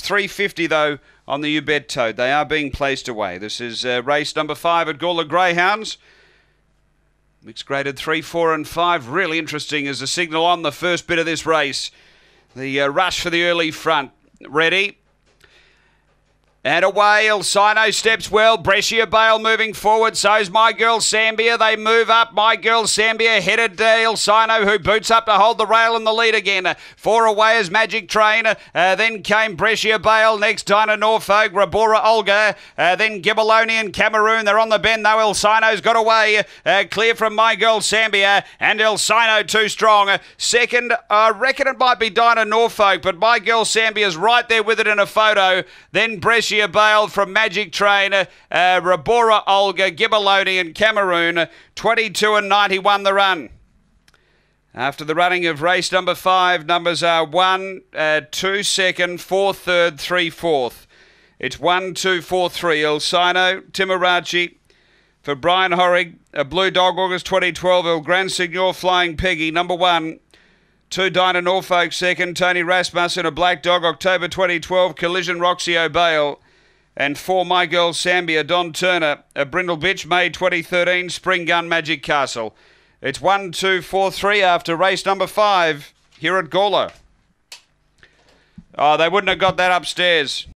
three fifty though on the UBET Tote. They are being placed away. This is uh, race number five at Gawler Greyhounds. Mixed graded three, four, and five. Really interesting as a signal on the first bit of this race. The uh, rush for the early front. Ready. And away, Elsino steps well. Brescia Bale moving forward. So's My Girl Sambia. They move up. My Girl Sambia headed to Elsino, who boots up to hold the rail in the lead again. Four away is Magic Train. Uh, then came Brescia Bale. Next, Dinah Norfolk. Rabora Olga. Uh, then Gibbaloni and Cameroon. They're on the bend, though. Elsino's got away. Uh, clear from My Girl Sambia. And Elsino too strong. Second, I reckon it might be Dinah Norfolk, but My Girl Sambia's right there with it in a photo. Then Brescia. Bale from Magic Train, uh, Rabora Olga, Gibbaloni and Cameroon, 22 and 91 the run. After the running of race number five, numbers are one, uh, two second, four third, three fourth. It's one, two, four, three. Elsino, Timarachi. For Brian Horrig, a Blue Dog, August 2012, El Grand Senor Flying Peggy, number one. Two Dinah Norfolk second, Tony Rasmussen, a Black Dog, October 2012, Collision Roxy O'Bale. And four My Girl Sambia, Don Turner, a Brindle Bitch, May 2013, Spring Gun Magic Castle. It's one, two, four, three after race number five here at Gawler. Oh, they wouldn't have got that upstairs.